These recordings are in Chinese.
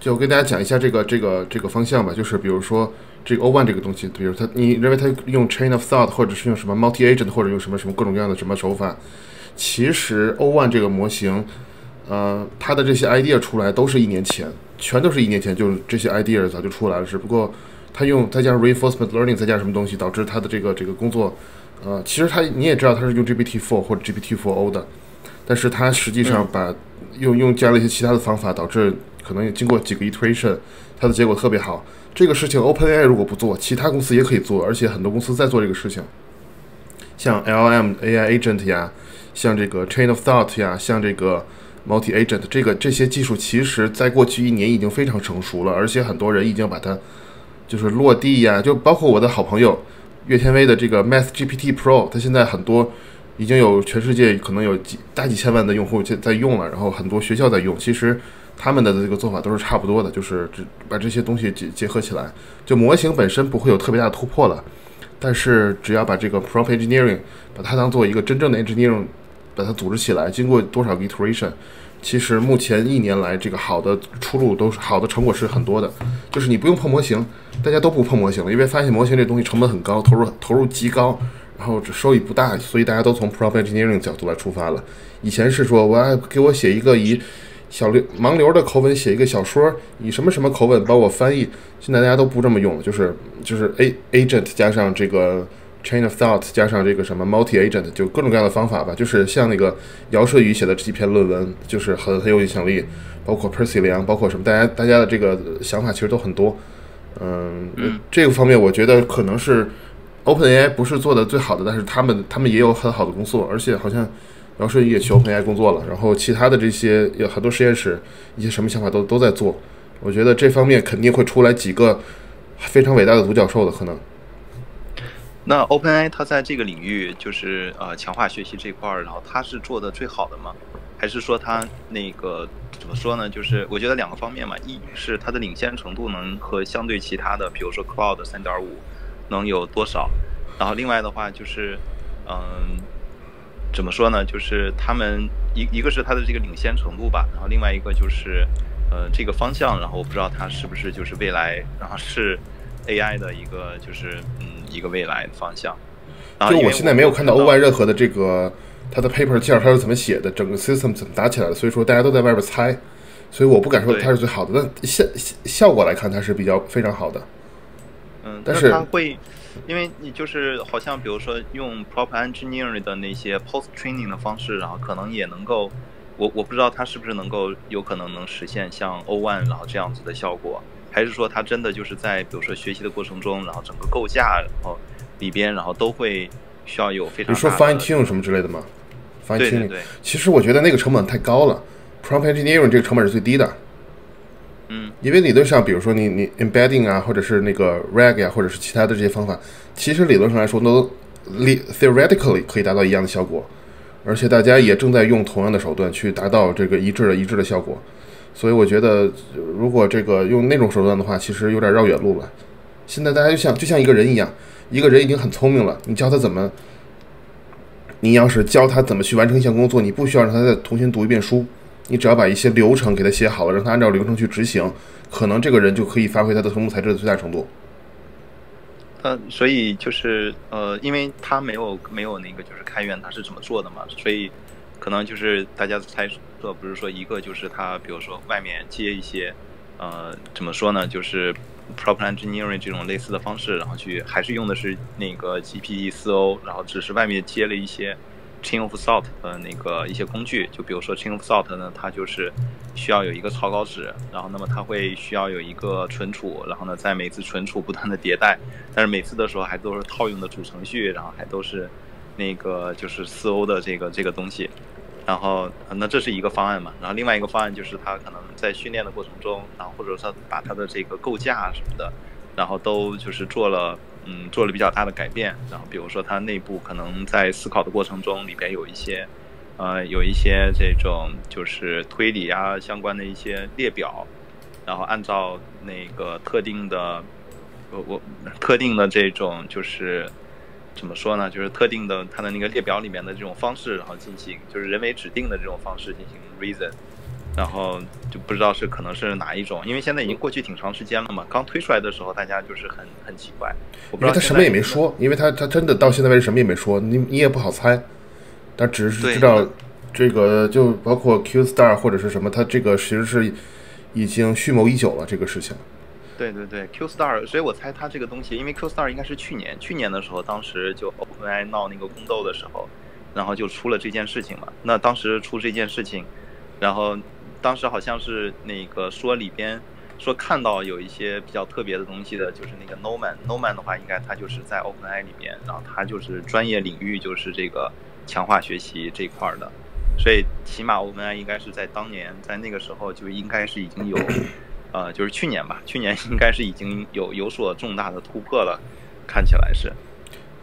就跟大家讲一下这个这个这个方向吧，就是比如说这个 O one 这个东西，比如它，你认为它用 chain of thought，或者是用什么 multi agent，或者用什么什么各种各样的什么手法，其实 O one 这个模型，呃，它的这些 idea 出来都是一年前，全都是一年前，就是这些 idea 早就出来了，只不过它用再加上 reinforcement learning，再加上什么东西，导致它的这个这个工作，呃，其实它你也知道它是用 GPT four 或者 GPT four O 的，但是它实际上把用用加了一些其他的方法，导致可能也经过几个 iteration，它的结果特别好。这个事情 OpenAI 如果不做，其他公司也可以做，而且很多公司在做这个事情，像 LM AI agent 呀，像这个 chain of thought 呀，像这个 multi agent，这个这些技术其实在过去一年已经非常成熟了，而且很多人已经把它就是落地呀，就包括我的好朋友岳天威的这个 Math GPT Pro，它现在很多。已经有全世界可能有几大几千万的用户在在用了，然后很多学校在用。其实他们的这个做法都是差不多的，就是这把这些东西结结合起来，就模型本身不会有特别大的突破了。但是只要把这个 prompt engineering 把它当做一个真正的 engineering，把它组织起来，经过多少个 iteration，其实目前一年来这个好的出路都是好的成果是很多的。就是你不用碰模型，大家都不碰模型了，因为发现模型这东西成本很高，投入投入极高。然后这收益不大，所以大家都从 prompt engineering 角度来出发了。以前是说我要给我写一个以小流盲流的口吻写一个小说，以什么什么口吻帮我翻译。现在大家都不这么用了，就是就是 a agent 加上这个 chain of thought 加上这个什么 multi agent，就各种各样的方法吧。就是像那个姚社宇写的这几篇论文，就是很很有影响力。包括 Percy 梁，包括什么，大家大家的这个想法其实都很多。嗯，这个方面我觉得可能是。OpenAI 不是做的最好的，但是他们他们也有很好的工作，而且好像姚顺宇也去 OpenAI 工作了，然后其他的这些有很多实验室一些什么想法都都在做，我觉得这方面肯定会出来几个非常伟大的独角兽的可能。那 OpenAI 它在这个领域就是呃强化学习这块儿，然后它是做的最好的吗？还是说它那个怎么说呢？就是我觉得两个方面嘛，一是它的领先程度能和相对其他的，比如说 Cloud 三点五。能有多少？然后另外的话就是，嗯，怎么说呢？就是他们一一个是它的这个领先程度吧，然后另外一个就是，呃，这个方向。然后我不知道它是不是就是未来，然后是 AI 的一个就是嗯一个未来的方向。就我现在没有看到 OY 任何的这个它的 paper 介绍它是怎么写的，整个 system 怎么打起来的，所以说大家都在外边猜，所以我不敢说它是最好的。但效效果来看，它是比较非常好的。嗯，但是它会，因为你就是好像比如说用 prop engineering 的那些 post training 的方式，然后可能也能够，我我不知道它是不是能够有可能能实现像 O one 然后这样子的效果，还是说它真的就是在比如说学习的过程中，然后整个构架然后里边然后都会需要有非常，比如说 fine tune 什么之类的吗？fine tune，其实我觉得那个成本太高了，prop engineering 这个成本是最低的。因为理论上，比如说你你 embedding 啊，或者是那个 rag 啊，或者是其他的这些方法，其实理论上来说都理 theoretically 可以达到一样的效果，而且大家也正在用同样的手段去达到这个一致的一致的效果，所以我觉得如果这个用那种手段的话，其实有点绕远路了。现在大家就像就像一个人一样，一个人已经很聪明了，你教他怎么，你要是教他怎么去完成一项工作，你不需要让他再重新读一遍书。你只要把一些流程给他写好了，让他按照流程去执行，可能这个人就可以发挥他的聪明才智的最大程度。呃，所以就是呃，因为他没有没有那个就是开源，他是怎么做的嘛？所以可能就是大家猜测，不是说一个就是他，比如说外面接一些呃，怎么说呢？就是 prop engineering 这种类似的方式，然后去还是用的是那个 GPT 四 O，然后只是外面接了一些。Chain of Thought 的那个一些工具，就比如说 Chain of Thought 呢，它就是需要有一个草稿纸，然后那么它会需要有一个存储，然后呢，在每次存储不断的迭代，但是每次的时候还都是套用的主程序，然后还都是那个就是四 O 的这个这个东西，然后那这是一个方案嘛，然后另外一个方案就是它可能在训练的过程中，然后或者说把它的这个构架什么的，然后都就是做了。嗯，做了比较大的改变，然后比如说它内部可能在思考的过程中，里边有一些，呃，有一些这种就是推理啊相关的一些列表，然后按照那个特定的，我我特定的这种就是怎么说呢？就是特定的它的那个列表里面的这种方式，然后进行就是人为指定的这种方式进行 reason，然后就不知道是可能是哪一种，因为现在已经过去挺长时间了嘛。刚推出来的时候，大家就是很很奇怪，我不知道他什么也没说，因为他他真的到现在为止什么也没说，你你也不好猜，他只是知道这个就包括 Q Star 或者是什么，他这个其实是已经蓄谋已久了这个事情。对对对，Q Star，所以我猜他这个东西，因为 Q Star 应该是去年去年的时候，当时就 OpenAI 闹那个宫斗的时候，然后就出了这件事情嘛。那当时出这件事情，然后。当时好像是那个说里边说看到有一些比较特别的东西的，就是那个 Norman，Norman 的话应该他就是在 OpenAI 里边，然后他就是专业领域就是这个强化学习这块的，所以起码 OpenAI 应该是在当年在那个时候就应该是已经有，呃，就是去年吧，去年应该是已经有有所重大的突破了，看起来是。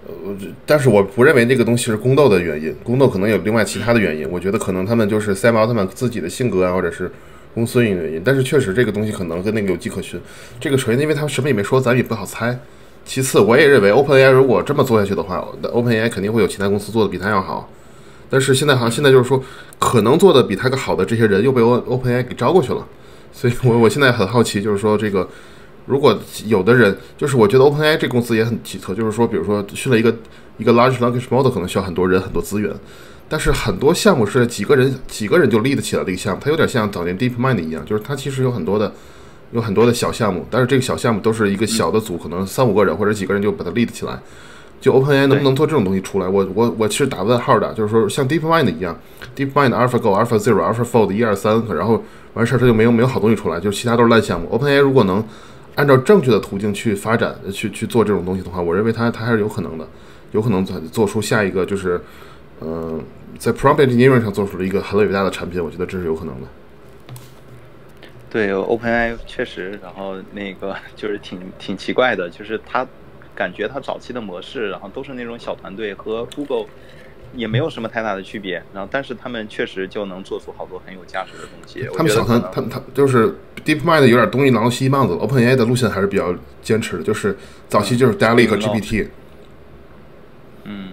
呃，但是我不认为那个东西是宫斗的原因，宫斗可能有另外其他的原因。我觉得可能他们就是 Sam Altman 自己的性格啊，或者是公司运营原因。但是确实这个东西可能跟那个有迹可循。这个首先因为他们什么也没说，咱也不好猜。其次，我也认为 OpenAI 如果这么做下去的话，OpenAI 肯定会有其他公司做的比他要好。但是现在好像现在就是说，可能做的比他更好的这些人又被 OpenAI 给招过去了。所以我我现在很好奇，就是说这个。如果有的人，就是我觉得 OpenAI 这公司也很奇特，就是说，比如说训了一个一个 large language model，可能需要很多人、很多资源，但是很多项目是几个人几个人就立得起来的一个项目，它有点像早年 DeepMind 一样，就是它其实有很多的有很多的小项目，但是这个小项目都是一个小的组，可能三五个人或者几个人就把它立得起来。就 OpenAI 能不能做这种东西出来？我我我其实打问号的，就是说像 DeepMind 一样，DeepMind AlphaGo、AlphaZero、AlphaFold 一二三，然后完事儿它就没有没有好东西出来，就是其他都是烂项目。OpenAI 如果能按照正确的途径去发展，去去做这种东西的话，我认为它它还是有可能的，有可能做做出下一个就是，嗯，在 prompt engineering 上做出了一个很伟大的产品，我觉得这是有可能的。对，OpenAI 确实，然后那个 就是挺挺奇怪的，就是它感觉它早期的模式，然后都是那种小团队和 Google。也没有什么太大的区别，然后但是他们确实就能做出好多很有价值的东西。他们小团，他们他就是 DeepMind 有点东一榔西一棒子，OpenAI 的路线还是比较坚持的，就是早期就是 DALL-E 和 GPT，嗯，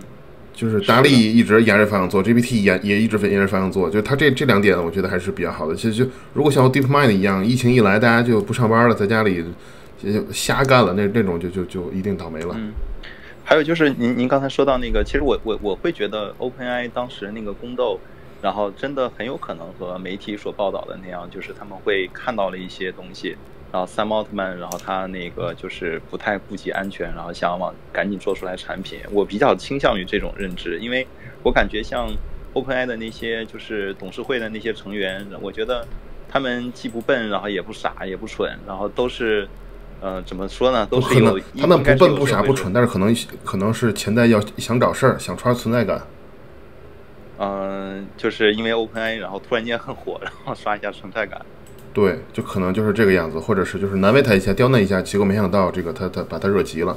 就是 DALL-E 一直沿着方向做，GPT 也也一直沿着方向做，就它这这两点我觉得还是比较好的。其实就如果像 DeepMind 一样，疫情一来大家就不上班了，在家里就瞎干了，那那种就就就一定倒霉了。还有就是您您刚才说到那个，其实我我我会觉得 OpenAI 当时那个宫斗，然后真的很有可能和媒体所报道的那样，就是他们会看到了一些东西，然后 Sam Altman，然后他那个就是不太顾及安全，然后想往赶紧做出来产品。我比较倾向于这种认知，因为我感觉像 OpenAI 的那些就是董事会的那些成员，我觉得他们既不笨，然后也不傻，也不蠢，然后都是。呃，怎么说呢？都是有，他们不笨不傻不蠢，但是可能可能是潜在要想找事儿，想刷存在感。嗯，就是因为 OpenAI，然后突然间很火，然后刷一下存在感。对，就可能就是这个样子，或者是就是难为他一下，刁难一下，结果没想到这个他他把他惹急了。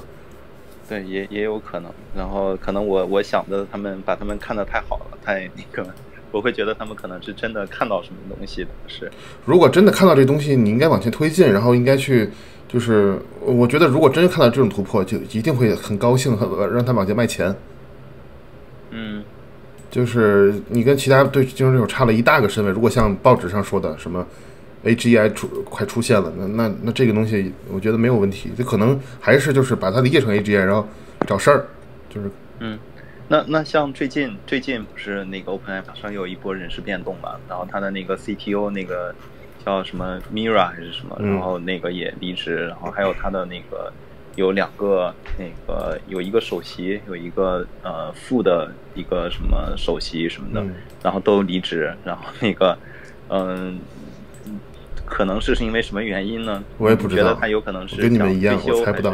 对，也也有可能。然后可能我我想的，他们把他们看得太好了，太那个，我会觉得他们可能是真的看到什么东西的。是，如果真的看到这东西，你应该往前推进，然后应该去。就是我觉得，如果真看到这种突破，就一定会很高兴，很让他往前卖钱。嗯，就是你跟其他对竞争对手差了一大个身位。如果像报纸上说的什么 AGI 出快出现了，那那那这个东西，我觉得没有问题。这可能还是就是把它理解成 AGI，然后找事儿。就是嗯，那那像最近最近不是那个 OpenAI 马上又有一波人事变动嘛？然后他的那个 CTO 那个。叫什么 Mira 还是什么？然后那个也离职，然后还有他的那个有两个那个有一个首席，有一个呃副的一个什么首席什么的，然后都离职。然后那个嗯，可能是是因为什么原因呢？我也不知道。觉得他有可能是跟你们一样，我猜不到。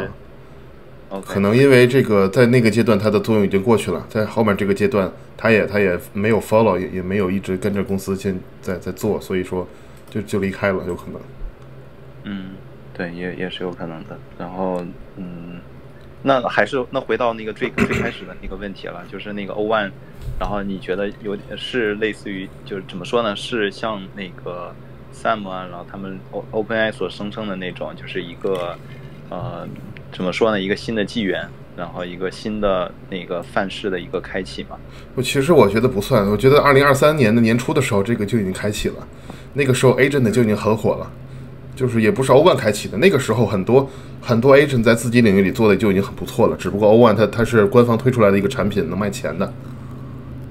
可能因为这个在那个阶段它的作用已经过去了，在后面这个阶段，他也他也没有 follow，也也没有一直跟着公司现在在做，所以说。就就离开了，有可能。嗯，对，也也是有可能的。然后，嗯，那还是那回到那个最最开始的那个问题了，就是那个 O One，然后你觉得有点是类似于，就是怎么说呢？是像那个 Sam 啊，然后他们 O OpenAI 所声称的那种，就是一个呃，怎么说呢？一个新的纪元，然后一个新的那个范式的一个开启嘛？我其实我觉得不算，我觉得二零二三年的年初的时候，这个就已经开启了。那个时候 agent 就已经很火了，就是也不是 O1 开启的，那个时候很多很多 agent 在自己领域里做的就已经很不错了，只不过 O1 它它是官方推出来的一个产品，能卖钱的。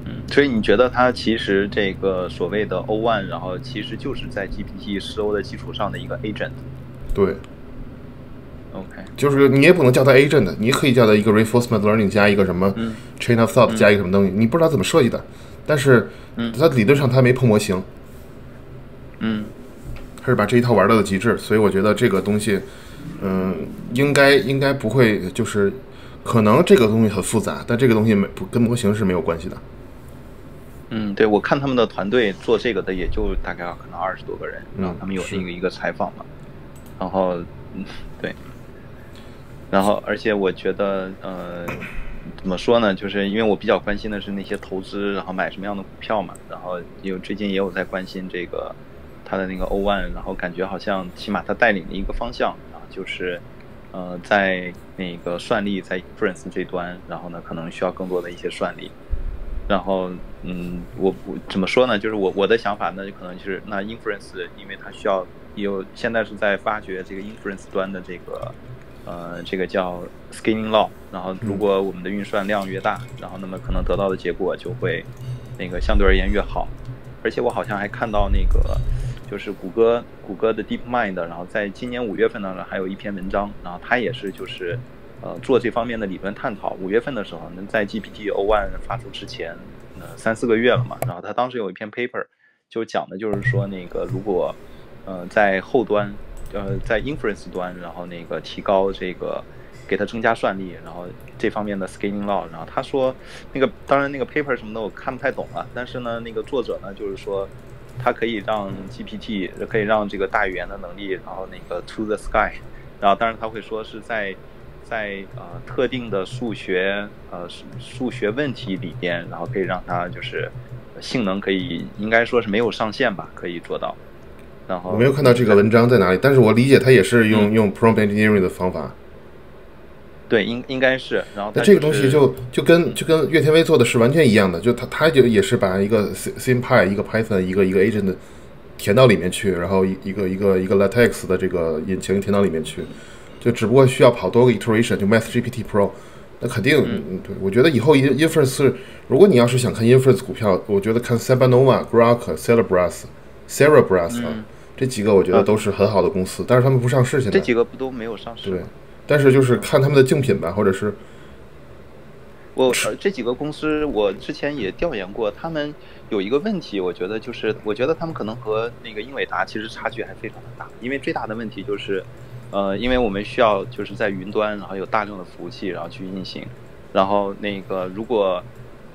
嗯，所以你觉得它其实这个所谓的 O1，然后其实就是在 GPT 十 O 的基础上的一个 agent。对。OK，就是你也不能叫它 agent，你可以叫它一个 reinforcement learning 加一个什么 chain of thought 加一个什么东西，你不知道怎么设计的，但是它理论上它没碰模型，嗯，他是把这一套玩到了极致，所以我觉得这个东西，嗯，应该应该不会就是可能这个东西很复杂，但这个东西没不跟模型是没有关系的。嗯，对，我看他们的团队做这个的也就大概可能二十多个人，然后他们有那个一个采访嘛，然后嗯，对。然后，而且我觉得，呃，怎么说呢？就是因为我比较关心的是那些投资，然后买什么样的股票嘛。然后，有最近也有在关心这个他的那个 O one，然后感觉好像起码他带领的一个方向啊，就是呃，在那个算力在 inference 这端，然后呢，可能需要更多的一些算力。然后，嗯，我我怎么说呢？就是我我的想法，那就可能就是那 inference，因为它需要有现在是在发掘这个 inference 端的这个。呃，这个叫 scaling law，然后如果我们的运算量越大，然后那么可能得到的结果就会那个相对而言越好。而且我好像还看到那个就是谷歌谷歌的 DeepMind，然后在今年五月份呢还有一篇文章，然后他也是就是呃做这方面的理论探讨。五月份的时候，能在 GPT O1 发出之前呃三四个月了嘛，然后他当时有一篇 paper 就讲的就是说那个如果呃在后端。呃，在 inference 端，然后那个提高这个，给它增加算力，然后这方面的 scaling law，然后他说，那个当然那个 paper 什么的我看不太懂了，但是呢，那个作者呢就是说，它可以让 GPT 可以让这个大语言的能力，然后那个 to the sky，然后当然他会说是在在呃特定的数学呃数学问题里边，然后可以让它就是性能可以应该说是没有上限吧，可以做到。然后我没有看到这个文章在哪里，但是我理解它也是用用 prompt engineering 的方法。对，应应该是。然后那这个东西就就跟就跟岳天威做的是完全一样的，就他他就也是把一个 SimPy 一个 Python 一个一个 agent 填到里面去，然后一一个一个一个 LaTeX 的这个引擎填到里面去，就只不过需要跑多个 iteration，就 Math GPT Pro，那肯定对。我觉得以后 inference，如果你要是想看 inference 股票，我觉得看 SambaNova、Grok、Cerebras、Cerebras 啊。这几个我觉得都是很好的公司，但是他们不上市。现在这几个不都没有上市？对，但是就是看他们的竞品吧，或者是我这几个公司，我之前也调研过，他们有一个问题，我觉得就是，我觉得他们可能和那个英伟达其实差距还非常的大，因为最大的问题就是，呃，因为我们需要就是在云端，然后有大量的服务器，然后去运行，然后那个如果。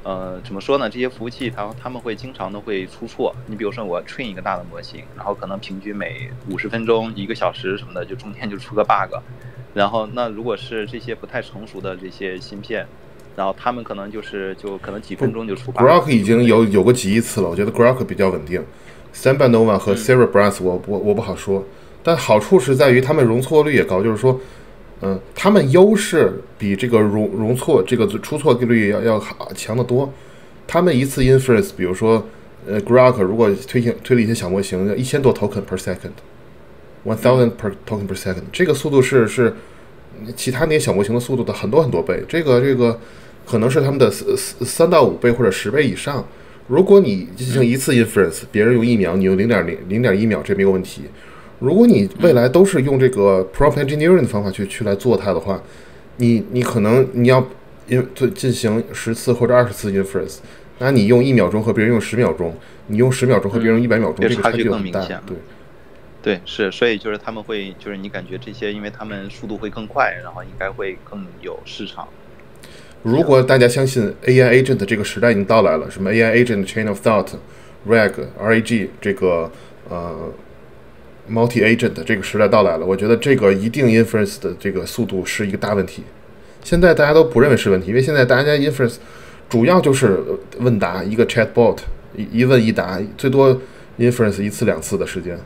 呃，怎么说呢？这些服务器它他们会经常的会出错。你比如说我 train 一个大的模型，然后可能平均每五十分钟、一个小时什么的，就中间就出个 bug。然后那如果是这些不太成熟的这些芯片，然后他们可能就是就可能几分钟就出。Grok 已经有有过几亿次了，我觉得 Grok 比较稳定。Sambanova 和 Cerebras 我我我不好说，但好处是在于他们容错率也高，就是说。嗯，他们优势比这个容容错这个出错率要要好强得多。他们一次 inference，比如说，呃，Grok 如果推行推了一些小模型，要一千多 token per second，one thousand per token per second，这个速度是是其他那些小模型的速度的很多很多倍。这个这个可能是他们的三三到五倍或者十倍以上。如果你进行一次 inference，别人用一秒，你用零点零零点一秒，这没有问题。如果你未来都是用这个 prompt engineering 的方法去去来做它的话，你你可能你要因做进行十次或者二十次 inference，那你用一秒钟和别人用十秒钟，你用十秒钟和别人用一百秒钟，这个差距很大。对，对，是，所以就是他们会，就是你感觉这些，因为他们速度会更快，然后应该会更有市场。如果大家相信 AI agent 这个时代已经到来了，什么 AI agent chain of thought RAG RAG 这个呃。Multi agent 这个时代到来了，我觉得这个一定 inference 的这个速度是一个大问题。现在大家都不认为是问题，因为现在大家 inference 主要就是问答，一个 chatbot 一一问一答，最多 inference 一次两次的时间。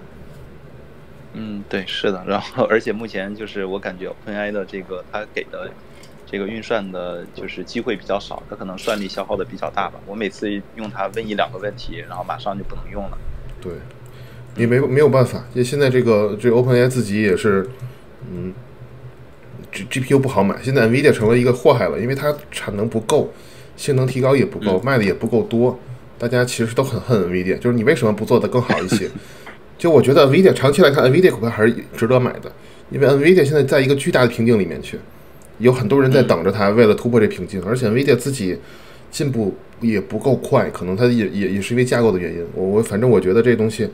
嗯，对，是的。然后，而且目前就是我感觉 OpenAI 的这个它给的这个运算的就是机会比较少，它可能算力消耗的比较大吧。我每次用它问一两个问题，然后马上就不能用了。对。也没没有办法，因为现在这个这 OpenAI 自己也是，嗯，G GPU 不好买，现在 NVIDIA 成为一个祸害了，因为它产能不够，性能提高也不够，卖的也不够多，大家其实都很恨 NVIDIA，就是你为什么不做的更好一些？就我觉得 NVIDIA 长期来看，NVIDIA 股票还是值得买的，因为 NVIDIA 现在在一个巨大的瓶颈里面去，有很多人在等着它，为了突破这瓶颈，而且 NVIDIA 自己进步也不够快，可能它也也也是因为架构的原因，我我反正我觉得这东西。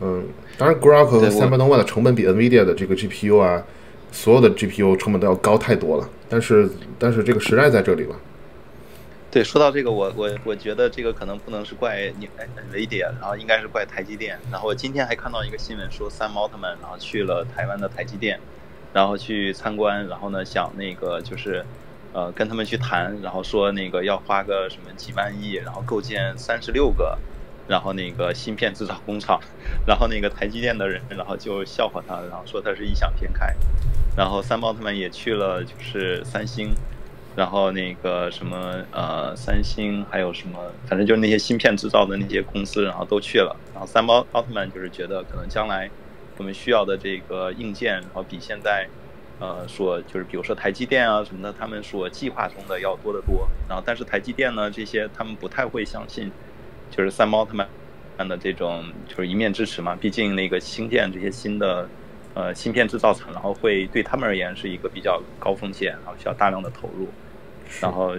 嗯，当然，Grok 和三八 Nova 的成本比 NVIDIA 的这个 GPU 啊，所有的 GPU 成本都要高太多了。但是，但是这个时代在这里了。对，说到这个，我我我觉得这个可能不能是怪你 NVIDIA，然后应该是怪台积电。然后我今天还看到一个新闻说，三毛特曼然后去了台湾的台积电，然后去参观，然后呢想那个就是呃跟他们去谈，然后说那个要花个什么几万亿，然后构建三十六个。然后那个芯片制造工厂，然后那个台积电的人，然后就笑话他，然后说他是异想天开。然后三毛他们也去了，就是三星，然后那个什么呃三星还有什么，反正就是那些芯片制造的那些公司，然后都去了。然后三毛奥特曼就是觉得可能将来我们需要的这个硬件，然后比现在呃所就是比如说台积电啊什么的，他们所计划中的要多得多。然后但是台积电呢这些他们不太会相信。就是三猫他们的这种就是一面之词嘛，毕竟那个芯片这些新的呃芯片制造厂，然后会对他们而言是一个比较高风险，然后需要大量的投入，然后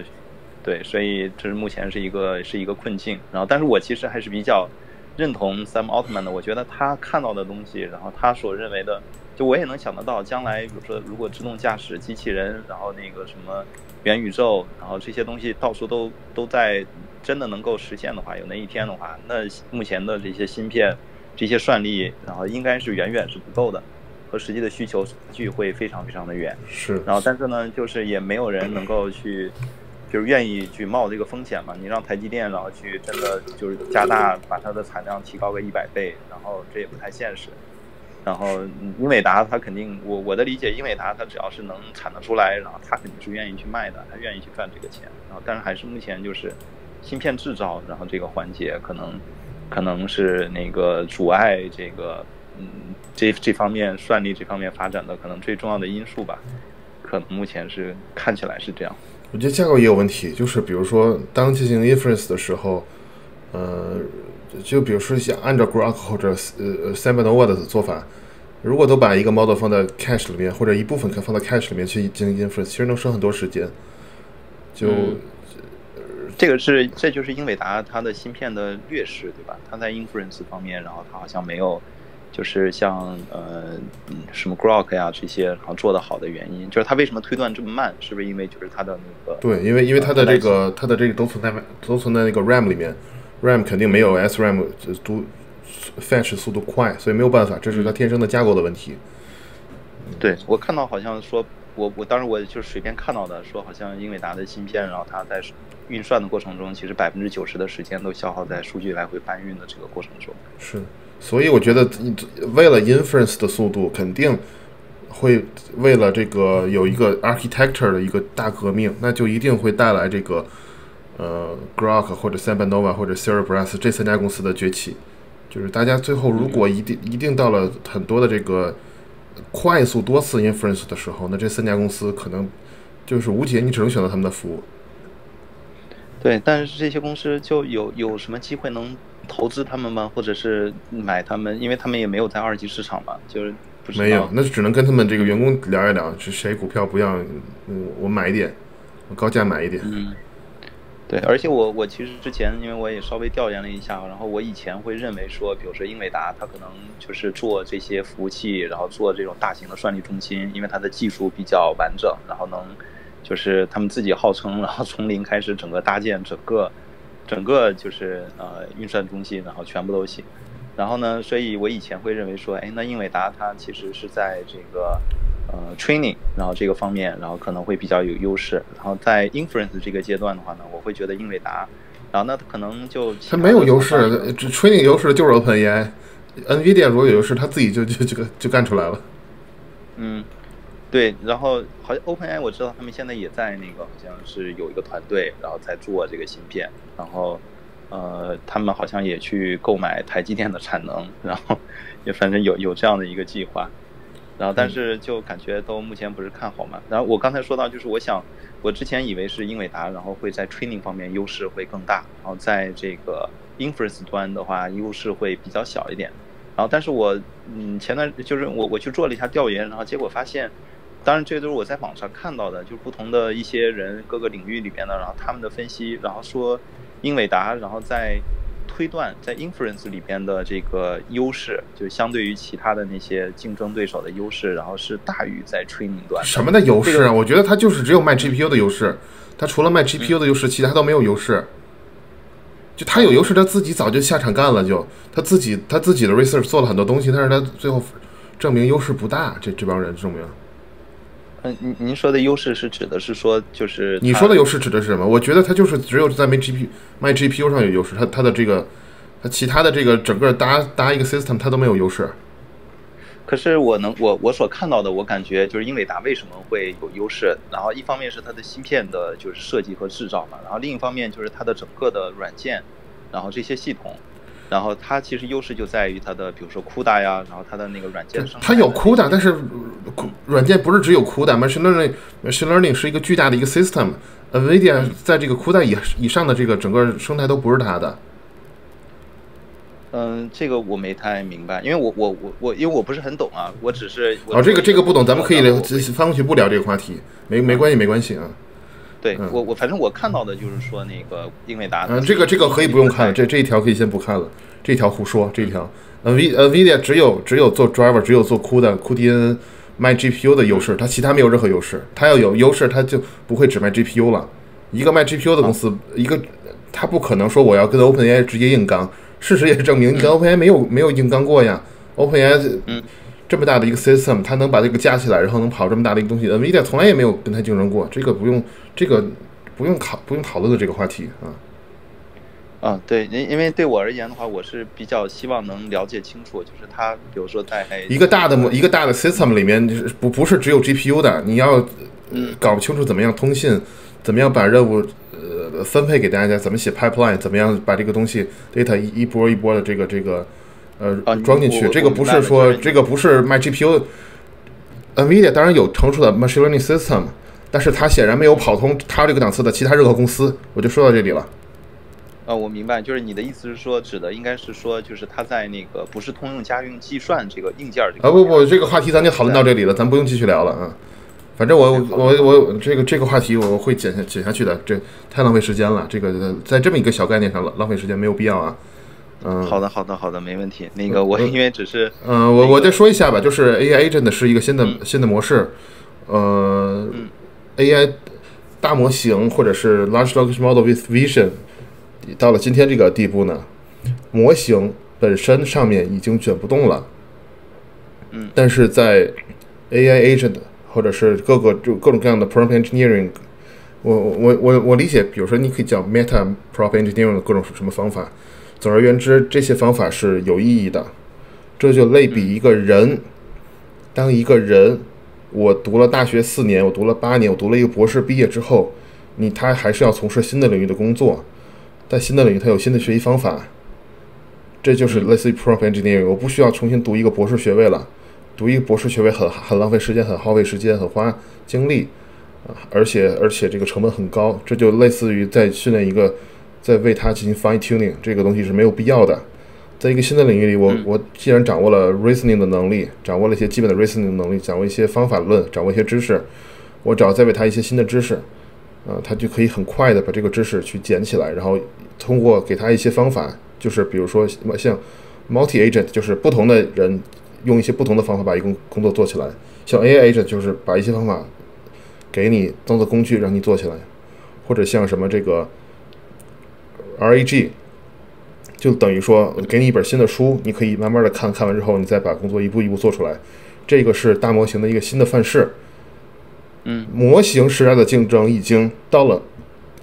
对，所以这是目前是一个是一个困境。然后，但是我其实还是比较认同 Sam Altman 的，我觉得他看到的东西，然后他所认为的，就我也能想得到，将来比如说如果自动驾驶机器人，然后那个什么元宇宙，然后这些东西到处都都在。真的能够实现的话，有那一天的话，那目前的这些芯片、这些算力，然后应该是远远是不够的，和实际的需求距会非常非常的远。是。然后，但是呢，就是也没有人能够去，就是愿意去冒这个风险嘛。你让台积电然后去真的就是加大把它的产量提高个一百倍，然后这也不太现实。然后英伟达它肯定，我我的理解，英伟达它只要是能产得出来，然后它肯定是愿意去卖的，它愿意去赚这个钱。然后，但是还是目前就是。芯片制造，然后这个环节可能可能是那个阻碍这个嗯这这方面算力这方面发展的可能最重要的因素吧，可能目前是看起来是这样。我觉得架构也有问题，就是比如说当进行 inference 的时候，呃，就比如说像按照 Grok 或者呃 Seminova 的做法，如果都把一个 model 放在 cache 里面，或者一部分可放在 cache 里面去进行 inference，其实能省很多时间。就这个是，这就是英伟达它的芯片的劣势，对吧？它在 inference 方面，然后它好像没有，就是像呃，什么 Grok 呀这些，然后做的好的原因，就是它为什么推断这么慢？是不是因为就是它的那个？对，因为因为它的这个它的这个都存在都存在那个 RAM 里面，RAM 肯定没有 SRAM 读 fetch 速度快，所以没有办法，这是它天生的架构的问题。对我看到好像说，我我当时我就是随便看到的，说好像英伟达的芯片，然后它在。运算的过程中，其实百分之九十的时间都消耗在数据来回搬运的这个过程中。是，所以我觉得，为了 inference 的速度，肯定会为了这个有一个 architecture 的一个大革命，那就一定会带来这个呃 Grok 或者 Sambanova 或者 Cerebras 这三家公司的崛起。就是大家最后如果一定一定到了很多的这个快速多次 inference 的时候，那这三家公司可能就是无解，你只能选择他们的服务。对，但是这些公司就有有什么机会能投资他们吗？或者是买他们？因为他们也没有在二级市场嘛，就是没有，那只能跟他们这个员工聊一聊，是谁股票不要，我，我买一点，我高价买一点。嗯，对，而且我我其实之前因为我也稍微调研了一下，然后我以前会认为说，比如说英伟达，它可能就是做这些服务器，然后做这种大型的算力中心，因为它的技术比较完整，然后能。就是他们自己号称，然后从零开始整个搭建整个，整个就是呃运算中心，然后全部都行。然后呢，所以我以前会认为说，哎，那英伟达它其实是在这个呃 training，然后这个方面，然后可能会比较有优势。然后在 inference 这个阶段的话呢，我会觉得英伟达，然后那可能就它没有优势，training 优势就是 OpenAI，NVIDIA 如果有优势，它自己就就就就干出来了。嗯。对，然后好像 OpenAI 我知道他们现在也在那个好像是有一个团队，然后在做这个芯片，然后呃，他们好像也去购买台积电的产能，然后也反正有有这样的一个计划。然后，但是就感觉都目前不是看好嘛。然后我刚才说到，就是我想，我之前以为是英伟达，然后会在 training 方面优势会更大，然后在这个 inference 端的话优势会比较小一点。然后，但是我嗯前段就是我我去做了一下调研，然后结果发现，当然这都是我在网上看到的，就是不同的一些人各个领域里边的，然后他们的分析，然后说英伟达，然后在。推断在 inference 里边的这个优势，就是相对于其他的那些竞争对手的优势，然后是大于在 training 端。什么的优势啊？我觉得它就是只有卖 GPU 的优势，它除了卖 GPU 的优势，其他都没有优势。就他有优势，他自己早就下场干了，就他自己他自己的 research 做了很多东西，但是他最后证明优势不大。这这帮人证明。嗯，您您说的优势是指的是说，就是你说的优势指的是什么？我觉得它就是只有在卖 GPU 卖 GPU 上有优势，它它的这个它其他的这个整个搭搭一个 system 它都没有优势。可是我能我我所看到的，我感觉就是英伟达为什么会有优势？然后一方面是它的芯片的就是设计和制造嘛，然后另一方面就是它的整个的软件，然后这些系统。然后它其实优势就在于它的，比如说 CUDA 呀，然后它的那个软件。它有 CUDA，但是软件不是只有 CUDA，machine learning，machine learning 是一个巨大的一个 system。NVIDIA 在这个 CUDA 以以上的这个整个生态都不是它的。嗯，这个我没太明白，因为我我我我因为我不是很懂啊，我只是。哦，这个这个不懂，咱们可以聊，翻过去不聊这个话题，没没关系没关系啊。对我我反正我看到的就是说那个英伟达，嗯，这个这个可以不用看，这这一条可以先不看了，这条胡说，这一条，N NVIDIA 只有只有做 driver，只有做 CUDA CUDA 卖 GPU 的优势，它其他没有任何优势，它要有优势，它就不会只卖 GPU 了。一个卖 GPU 的公司，一个它不可能说我要跟 OpenAI 直接硬刚，事实也证明你跟 OpenAI 没有没有硬刚过呀，OpenAI 嗯。这么大的一个 system，它能把这个加起来，然后能跑这么大的一个东西，NVIDIA 从来也没有跟它竞争过，这个不用，这个不用考不用讨论的这个话题啊。啊，对，因因为对我而言的话，我是比较希望能了解清楚，就是它，比如说在一个大的一个大的 system 里面，就是不不是只有 GPU 的，你要搞不清楚怎么样通信，怎么样把任务呃分配给大家，怎么写 pipeline，怎么样把这个东西 data 一一波一波的这个这个。呃，装进去，这个不是说这个不是卖 GPU，NVIDIA 当然有成熟的 machine learning system，但是它显然没有跑通它这个档次的其他任何公司。我就说到这里了。呃，我明白，就是你的意思是说，指的应该是说，就是它在那个不是通用家用计算这个硬件这个。啊不不，这个话题咱就讨论到这里了，咱不用继续聊了啊。反正我我我这个这个话题我会剪下剪下去的，这太浪费时间了。这个在这么一个小概念上浪浪费时间没有必要啊。嗯，好的，好的，好的，没问题。那个我因为只是，嗯，我我再说一下吧，就是 AI agent 是一个新的新的模式，呃，AI 大模型或者是 large language model with vision，到了今天这个地步呢，模型本身上面已经卷不动了，嗯，但是在 AI agent 或者是各个就各种各样的 prompt engineering，我我我我理解，比如说你可以叫 meta prompt engineering 的各种什么方法。总而言之，这些方法是有意义的。这就类比一个人，当一个人，我读了大学四年，我读了八年，我读了一个博士，毕业之后，你他还是要从事新的领域的工作，在新的领域他有新的学习方法。这就是类似于 prompt engineering，我不需要重新读一个博士学位了。读一个博士学位很很浪费时间，很耗费时间，很花精力啊，而且而且这个成本很高。这就类似于在训练一个。在为它进行 fine tuning，这个东西是没有必要的。在一个新的领域里，我我既然掌握了 reasoning 的能力，掌握了一些基本的 reasoning 能力，掌握一些方法论，掌握一些知识，我只要再为他一些新的知识，啊，他就可以很快的把这个知识去捡起来，然后通过给他一些方法，就是比如说像 multi agent，就是不同的人用一些不同的方法把一个工作做起来。像 AI agent 就是把一些方法给你当做工具让你做起来，或者像什么这个。RAG 就等于说给你一本新的书，你可以慢慢的看看完之后，你再把工作一步一步做出来。这个是大模型的一个新的范式。嗯，模型时代的竞争已经到了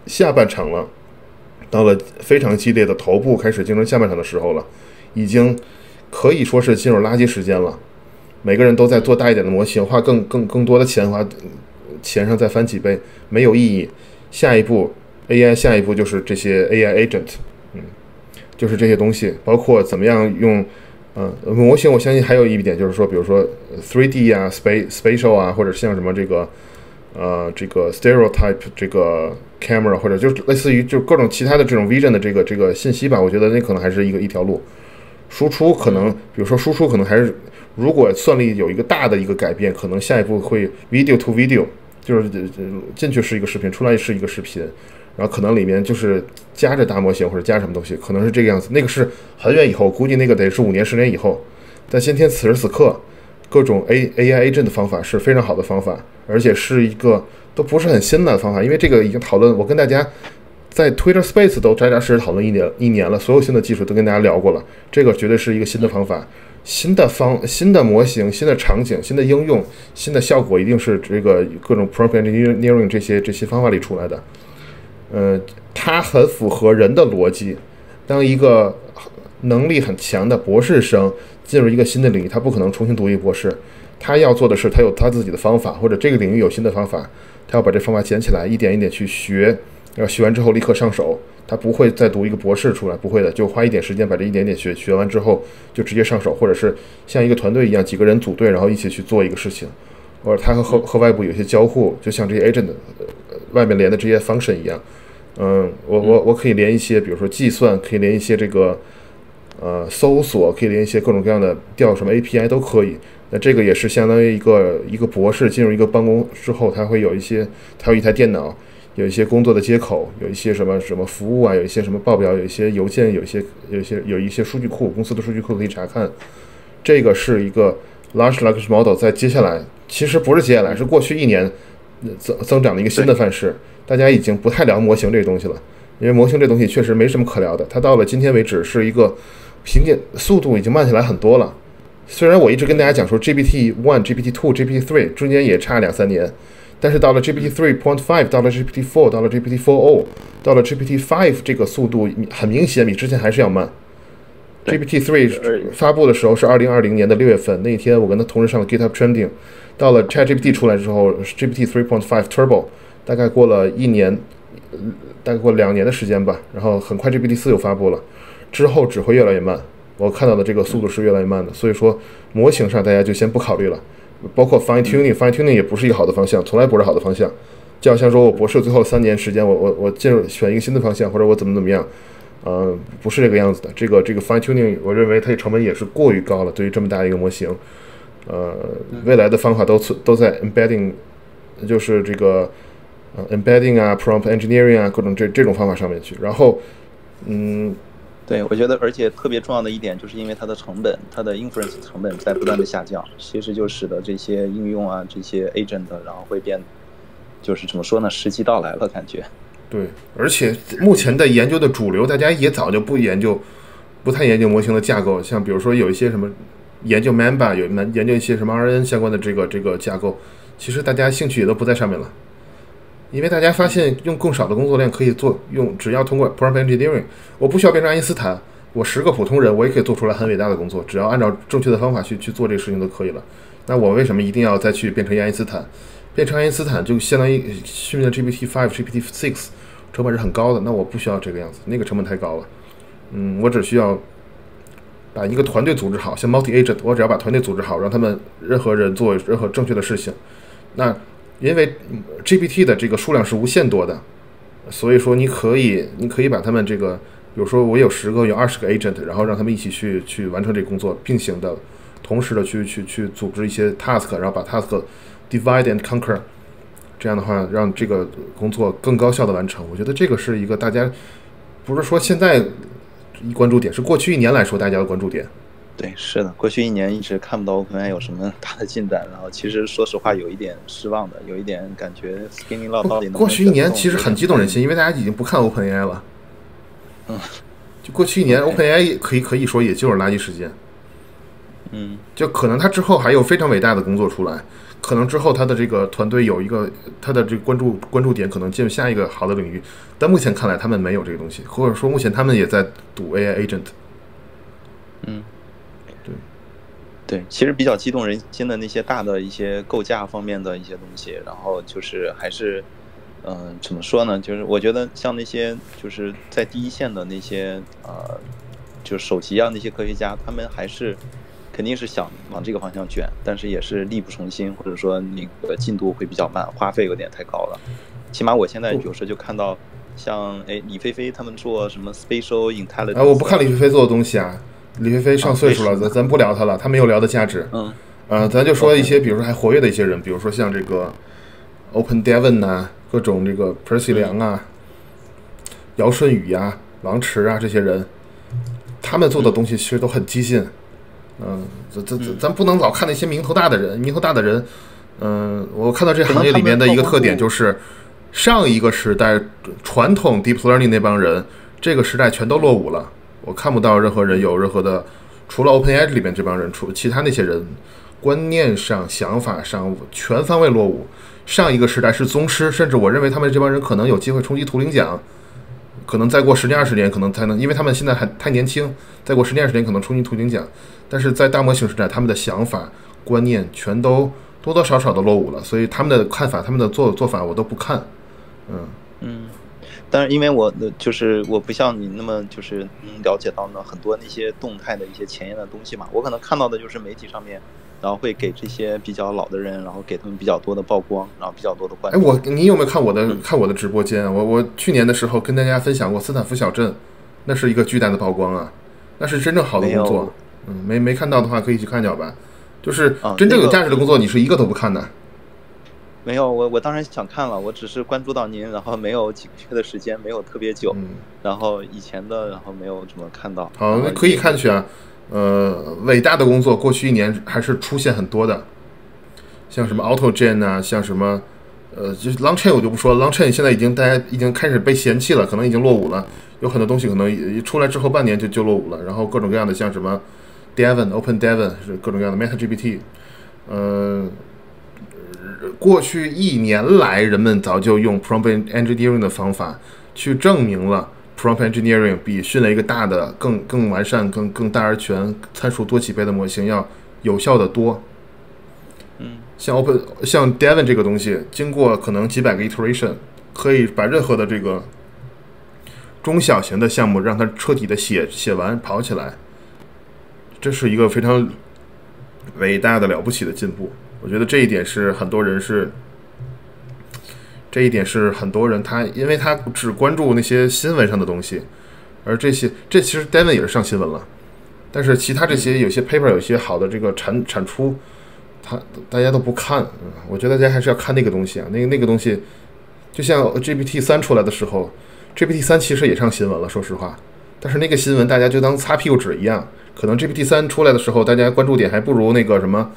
下半场了，到了非常激烈的头部开始竞争下半场的时候了，已经可以说是进入垃圾时间了。每个人都在做大一点的模型，花更更更多的钱，花钱上再翻几倍，没有意义。下一步。AI 下一步就是这些 AI agent，嗯。就是这些东西，包括怎么样用，呃，模型。我相信还有一点就是说，比如说 3D 啊，space spatial 啊，或者像什么这个，呃，这个 stereotype 这个 camera，或者就是类似于就各种其他的这种 vision 的这个这个信息吧。我觉得那可能还是一个一条路。输出可能，比如说输出可能还是，如果算力有一个大的一个改变，可能下一步会 video to video，就是进去是一个视频，出来是一个视频。然后可能里面就是加着大模型或者加什么东西，可能是这个样子。那个是很远以后，估计那个得是五年、十年以后。但今天此时此刻，各种 A A I A G 的方法是非常好的方法，而且是一个都不是很新的方法。因为这个已经讨论，我跟大家在 Twitter Space 都扎扎实实讨论一年一年了，所有新的技术都跟大家聊过了。这个绝对是一个新的方法，新的方、新的模型、新的场景、新的应用、新的效果，一定是这个各种 prompt engineering 这些这些方法里出来的。呃，它很符合人的逻辑。当一个能力很强的博士生进入一个新的领域，他不可能重新读一个博士。他要做的是，他有他自己的方法，或者这个领域有新的方法，他要把这方法捡起来，一点一点去学。要学完之后立刻上手，他不会再读一个博士出来，不会的，就花一点时间把这一点点学学完之后，就直接上手，或者是像一个团队一样，几个人组队，然后一起去做一个事情，或者他和和和外部有些交互，就像这些 agent。外面连的这些 function 一样，嗯，我我我可以连一些，比如说计算，可以连一些这个呃搜索，可以连一些各种各样的调什么 API 都可以。那这个也是相当于一个一个博士进入一个办公之后，他会有一些，他有一台电脑，有一些工作的接口，有一些什么什么服务啊，有一些什么报表，有一些邮件，有一些有一些有一些数据库，公司的数据库可以查看。这个是一个 large language model，在接下来其实不是接下来，是过去一年。增增长的一个新的范式，大家已经不太聊模型这个东西了，因为模型这东西确实没什么可聊的。它到了今天为止是一个瓶颈速度已经慢下来很多了。虽然我一直跟大家讲说 GPT One、GPT Two、GPT Three 中间也差两三年，但是到了 GPT Three Point Five，到了 GPT Four，到了 GPT Four O，到了 GPT Five，这个速度很明显比之前还是要慢。GPT Three 发布的时候是二零二零年的六月份，那一天我跟他同时上了 GitHub Trending。到了 ChatGPT 出来之后，GPT Three Point Five Turbo 大概过了一年，大概过两年的时间吧。然后很快 GPT 四又发布了，之后只会越来越慢。我看到的这个速度是越来越慢的。所以说模型上大家就先不考虑了，包括 Fine Tuning，Fine Tuning 也不是一个好的方向，从来不是好的方向。就好像说我博士最后三年时间，我我我进入选一个新的方向，或者我怎么怎么样，呃，不是这个样子的。这个这个 Fine Tuning，我认为它的成本也是过于高了，对于这么大一个模型。呃，未来的方法都都在 embedding，就是这个呃 embedding 啊，prompt engineering 啊，各种这这种方法上面去。然后，嗯，对，我觉得而且特别重要的一点，就是因为它的成本，它的 inference 成本在不断的下降，其实就使得这些应用啊，这些 agent，然后会变，就是怎么说呢，时机到来了，感觉。对，而且目前的研究的主流，大家也早就不研究，不太研究模型的架构，像比如说有一些什么。研究 Mamba 有研研究一些什么 RN 相关的这个这个架构，其实大家兴趣也都不在上面了，因为大家发现用更少的工作量可以做用，只要通过 Prompt Engineering，我不需要变成爱因斯坦，我十个普通人我也可以做出来很伟大的工作，只要按照正确的方法去去做这个事情就可以了。那我为什么一定要再去变成爱因斯坦？变成爱因斯坦就相当于训练 GPT five、GPT six，成本是很高的，那我不需要这个样子，那个成本太高了。嗯，我只需要。把一个团队组织好，像 multi agent，我只要把团队组织好，让他们任何人做任何正确的事情。那因为 GPT 的这个数量是无限多的，所以说你可以，你可以把他们这个，比如说我有十个，有二十个 agent，然后让他们一起去去完成这个工作，并行的，同时的去去去组织一些 task，然后把 task divide and conquer，这样的话让这个工作更高效的完成。我觉得这个是一个大家不是说现在。一关注点是过去一年来说大家的关注点，对，是的，过去一年一直看不到 OpenAI 有什么大的进展，然后其实说实话有一点失望的，有一点感觉 Spinning 到底能。过去一年其实很激动人心，因为大家已经不看 OpenAI 了。嗯，就过去一年 OpenAI 可以可以说也就是垃圾时间。嗯，就可能他之后还有非常伟大的工作出来。可能之后他的这个团队有一个他的这个关注关注点，可能进入下一个好的领域。但目前看来，他们没有这个东西，或者说目前他们也在赌 AI agent。嗯，对，对，其实比较激动人心的那些大的一些构架方面的一些东西，然后就是还是，嗯，怎么说呢？就是我觉得像那些就是在第一线的那些呃就首席啊那些科学家，他们还是肯定是想往这个方向卷，但是也是力不从心，或者说那个进度会比较慢，花费有点太高了。起码我现在有时候就看到，像哎李飞飞他们做什么 spatial intelligence，哎，我不看李飞飞做的东西啊，李飞飞上岁数了，咱咱不聊他了，他没有聊的价值。嗯，呃，咱就说一些，比如说还活跃的一些人，比如说像这个 Open Devon 呐、各种这个 Percy 梁啊、姚顺宇呀、王池啊这些人，他们做的东西其实都很激进。嗯，咱咱咱咱不能老看那些名头大的人，名头大的人，嗯，我看到这行业里面的一个特点就是，上一个时代传统 deep learning 那帮人，这个时代全都落伍了。我看不到任何人有任何的，除了 OpenAI 里面这帮人，除其他那些人，观念上、想法上全方位落伍。上一个时代是宗师，甚至我认为他们这帮人可能有机会冲击图灵奖，可能再过十年二十年可能才能，因为他们现在还太年轻，再过十年二十年可能冲击图灵奖。但是在大模型时代，他们的想法、观念全都多多少少的落伍了，所以他们的看法、他们的做做法我都不看。嗯嗯，但是因为我的就是我不像你那么就是能了解到呢很多那些动态的一些前沿的东西嘛，我可能看到的就是媒体上面，然后会给这些比较老的人，然后给他们比较多的曝光，然后比较多的关哎，注。我你有没有看我的、看我的直播间啊？我我去年的时候跟大家分享过斯坦福小镇，那是一个巨大的曝光啊，那是真正好的工作。嗯，没没看到的话可以去看一下吧。就是啊真正有价值的工作，你是一个都不看的。没有，我我当然想看了，我只是关注到您，然后没有几个月的时间，没有特别久，嗯，然后以前的，然后没有怎么看到。好，那可以看去啊。呃，伟大的工作过去一年还是出现很多的，像什么 AutoGen 啊，像什么呃，就是 Long Chain 我就不说了，Long Chain 现在已经大家已经开始被嫌弃了，可能已经落伍了，有很多东西可能一出来之后半年就就落伍了，然后各种各样的像什么 Devon、Open Devon 是各种各样的 MetaGPT，呃，过去一年来人们早就用 Prompt Engineering 的方法去证明了。Prompt Engineering 比训练一个大的、更更完善、更更大而全、参数多几倍的模型要有效的多。嗯，像 Open 像 Devon 这个东西，经过可能几百个 iteration，可以把任何的这个中小型的项目让它彻底的写写完跑起来，这是一个非常伟大的了不起的进步。我觉得这一点是很多人是。这一点是很多人他，因为他只关注那些新闻上的东西，而这些这其实 Devon 也是上新闻了，但是其他这些有些 paper 有些好的这个产产出，他大家都不看。嗯，我觉得大家还是要看那个东西啊，那个那个东西，就像 GPT 三出来的时候，GPT 三其实也上新闻了，说实话，但是那个新闻大家就当擦屁股纸一样，可能 GPT 三出来的时候，大家关注点还不如那个什么。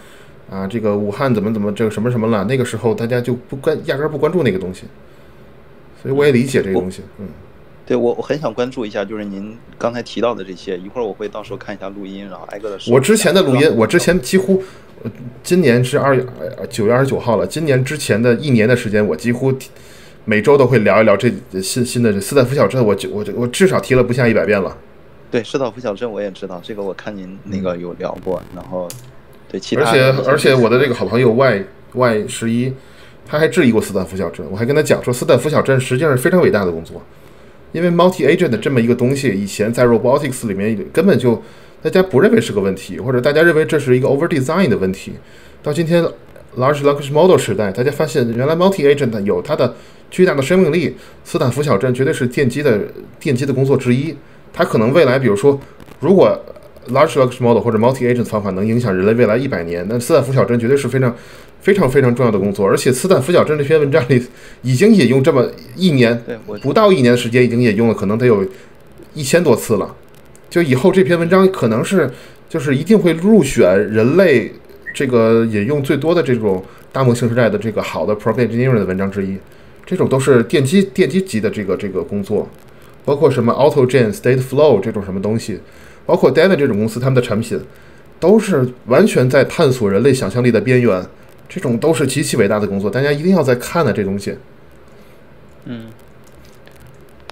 啊，这个武汉怎么怎么这个什么什么了？那个时候大家就不关，压根儿不关注那个东西，所以我也理解这个东西。嗯，对我我很想关注一下，就是您刚才提到的这些，一会儿我会到时候看一下录音，然后挨个的。我之前的录音，我之前几乎，呃今年是二九月二十九号了，今年之前的一年的时间，我几乎每周都会聊一聊这新新的这斯坦福小镇，我就我我至少提了不下一百遍了。对，斯坦福小镇我也知道，这个我看您那个有聊过，然后。对，其他而且而且我的这个好朋友 Y Y 十一，他还质疑过斯坦福小镇，我还跟他讲说，斯坦福小镇实际上是非常伟大的工作，因为 multi agent 这么一个东西，以前在 robotics 里面根本就大家不认为是个问题，或者大家认为这是一个 over design 的问题，到今天 large language model 时代，大家发现原来 multi agent 有它的巨大的生命力，斯坦福小镇绝对是奠基的奠基的工作之一，它可能未来比如说如果 Large language model 或者 multi agent 方法能影响人类未来一百年，那斯坦福小镇绝对是非常、非常、非常重要的工作。而且斯坦福小镇这篇文章里已经引用这么一年，不到一年的时间，已经引用了可能得有一千多次了。就以后这篇文章可能是就是一定会入选人类这个引用最多的这种大模型时代的这个好的 prompt engineering 的文章之一。这种都是电机电机级的这个这个工作，包括什么 AutoGen、State Flow 这种什么东西。包括 Devon 这种公司，他们的产品都是完全在探索人类想象力的边缘，这种都是极其伟大的工作，大家一定要在看的这东西。嗯，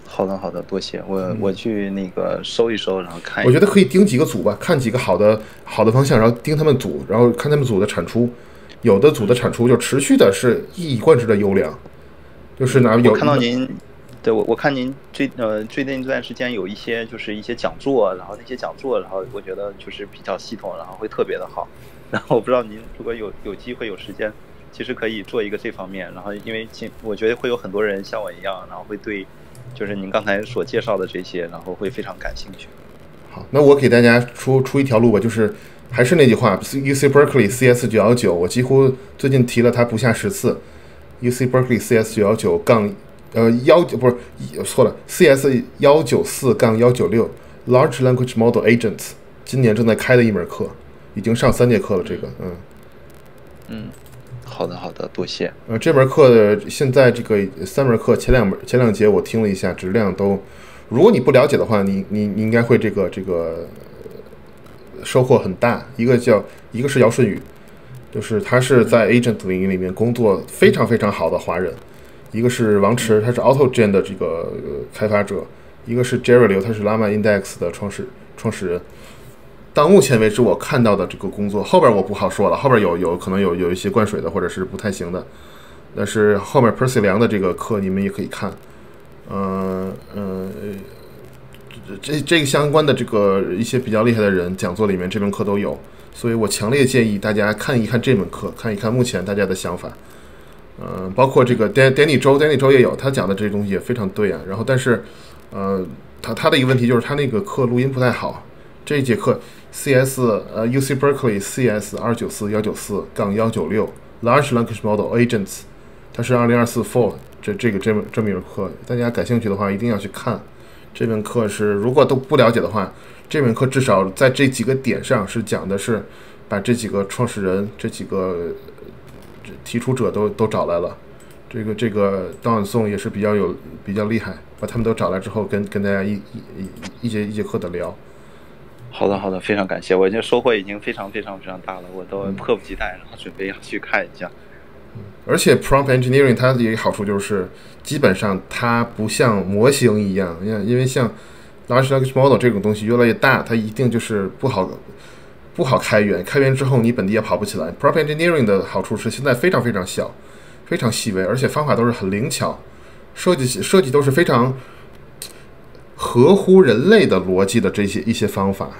好的好的，多谢我我去那个搜一搜，然后看。我觉得可以盯几个组吧，看几个好的好的方向，然后盯他们组，然后看他们组的产出。有的组的产出就持续的是一以贯之的优良，就是哪有看到您。我我看您最呃最近这段时间有一些就是一些讲座，然后那些讲座，然后我觉得就是比较系统，然后会特别的好。然后我不知道您如果有有机会有时间，其实可以做一个这方面。然后因为其我觉得会有很多人像我一样，然后会对就是您刚才所介绍的这些，然后会非常感兴趣。好，那我给大家出出一条路吧，就是还是那句话，U C Berkeley C S 九幺九，我几乎最近提了它不下十次。U C Berkeley C S 九幺九杠呃幺九不是错了，C S 幺九四杠幺九六 Large Language Model Agents，今年正在开的一门课，已经上三节课了。这个，嗯嗯，好的好的，多谢。呃，这门课的现在这个三门课前两门前两节我听了一下，质量都。如果你不了解的话，你你你应该会这个这个收获很大。一个叫一个是姚顺宇，就是他是在 agent 领域里面工作非常非常好的华人。一个是王池，他是 AutoGen 的这个开发者。一个是 Jerry Liu，，他是 Llama Index 的创始创始人。到目前为止，我看到的这个工作后边我不好说了，后边有有可能有有一些灌水的或者是不太行的。但是后面 Percy 梁的这个课你们也可以看。嗯嗯，这这个相关的这个一些比较厉害的人讲座里面这门课都有，所以我强烈建议大家看一看这门课，看一看目前大家的想法。嗯，包括这个 Dan Danny 周 Danny 周也有，他讲的这些东西也非常对啊。然后，但是，呃，他他的一个问题就是他那个课录音不太好。这一节课 CS 呃 UC Berkeley CS 二九四幺九四杠幺九六 Large Language Model Agents，它是二零二四 Fall。这这个这门这么一门课，大家感兴趣的话，一定要去看。这门课是如果都不了解的话，这门课至少在这几个点上是讲的是把这几个创始人、这几个提出者都都找来了。这个这个当晚颂也是比较有比较厉害，把他们都找来之后，跟跟大家一一一节一节课的聊。好的好的，非常感谢，我已经收获已经非常非常非常大了，我都迫不及待，然后准备要去看一下。而且 prompt engineering 它的一个好处就是，基本上它不像模型一样，因为因为像 large language model 这种东西越来越大，它一定就是不好不好开源，开源之后你本地也跑不起来。Prop engineering 的好处是现在非常非常小，非常细微，而且方法都是很灵巧，设计设计都是非常合乎人类的逻辑的这些一些方法，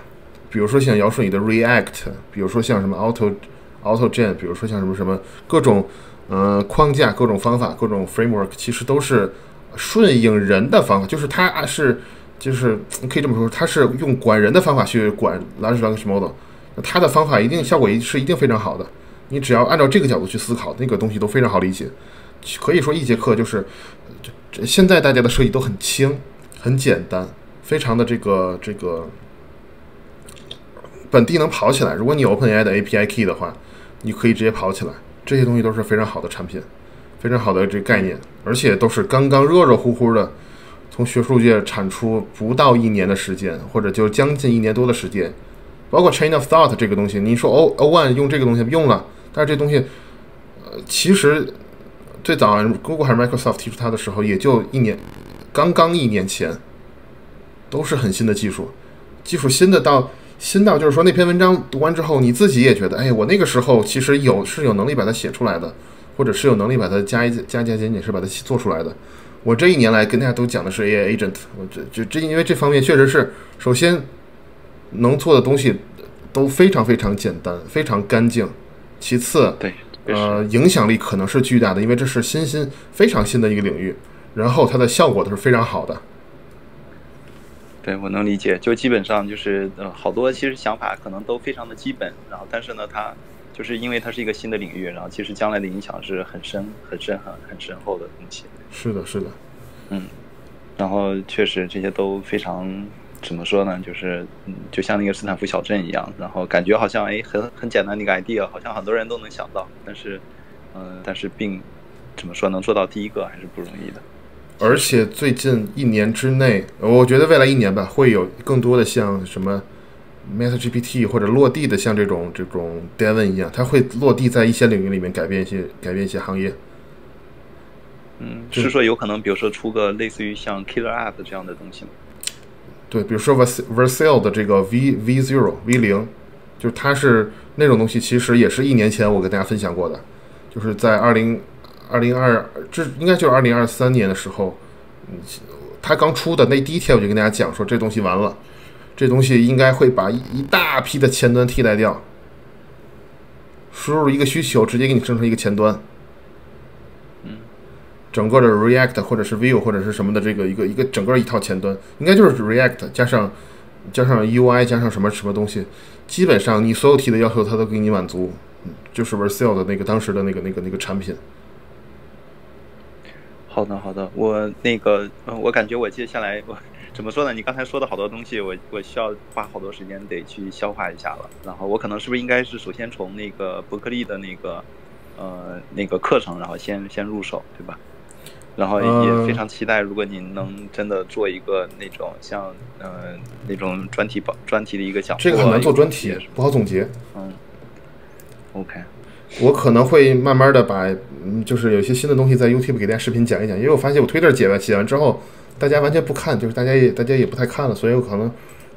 比如说像姚顺宇的 React，比如说像什么 Auto AutoGen，比如说像什么什么各种。呃，框架、各种方法、各种 framework，其实都是顺应人的方法，就是它是，就是可以这么说，它是用管人的方法去管 large language model，它的方法一定效果一是一定非常好的。你只要按照这个角度去思考，那个东西都非常好理解。可以说一节课就是，这这现在大家的设计都很轻、很简单，非常的这个这个本地能跑起来。如果你有 OpenAI 的 API key 的话，你可以直接跑起来。这些东西都是非常好的产品，非常好的这概念，而且都是刚刚热热乎乎的，从学术界产出不到一年的时间，或者就将近一年多的时间。包括 Chain of Thought 这个东西，你说 O O One 用这个东西用了，但是这东西，呃，其实最早 Google 还是 Microsoft 提出它的时候，也就一年，刚刚一年前，都是很新的技术，技术新的到。新到就是说，那篇文章读完之后，你自己也觉得，哎，我那个时候其实有是有能力把它写出来的，或者是有能力把它加一加加减减是把它做出来的。我这一年来跟大家都讲的是 AI agent，我这就这因为这方面确实是，首先能做的东西都非常非常简单，非常干净。其次，对，呃，影响力可能是巨大的，因为这是新新非常新的一个领域，然后它的效果都是非常好的。对，我能理解，就基本上就是呃，好多其实想法可能都非常的基本，然后但是呢，它就是因为它是一个新的领域，然后其实将来的影响是很深、很深、很很深厚的东西。是的，是的，嗯，然后确实这些都非常怎么说呢？就是嗯，就像那个斯坦福小镇一样，然后感觉好像哎，很很简单的一个 idea，好像很多人都能想到，但是嗯，但是并怎么说能做到第一个还是不容易的。而且最近一年之内，我觉得未来一年吧，会有更多的像什么 Meta GPT 或者落地的像这种这种 Devon 一样，它会落地在一些领域里面改变一些改变一些行业。嗯，是说有可能，比如说出个类似于像 Killer App 这样的东西吗？对，比如说 Vers Vercel 的这个 V V Zero V 零，就是它是那种东西，其实也是一年前我跟大家分享过的，就是在二零。二零二，这应该就是二零二三年的时候，他刚出的那第一天我就跟大家讲说，这东西完了，这东西应该会把一一大批的前端替代掉。输入一个需求，直接给你生成一个前端。整个的 React 或者是 Vue 或者是什么的这个一个一个整个一套前端，应该就是 React 加上加上 UI 加上什么什么东西，基本上你所有提的要求它都给你满足。就是 Vercel 的那个当时的那个那个那个产品。好的，好的，我那个我感觉我接下来我。怎么说呢？你刚才说的好多东西，我我需要花好多时间得去消化一下了。然后我可能是不是应该是首先从那个伯克利的那个呃那个课程，然后先先入手，对吧？然后也非常期待，如果您能真的做一个那种像呃那种专题报专题的一个讲座，这个很难做专题，不好总结。嗯。OK。我可能会慢慢的把，就是有些新的东西在 YouTube 给大家视频讲一讲，因为我发现我 Twitter 解完写完之后。大家完全不看，就是大家也大家也不太看了，所以我可能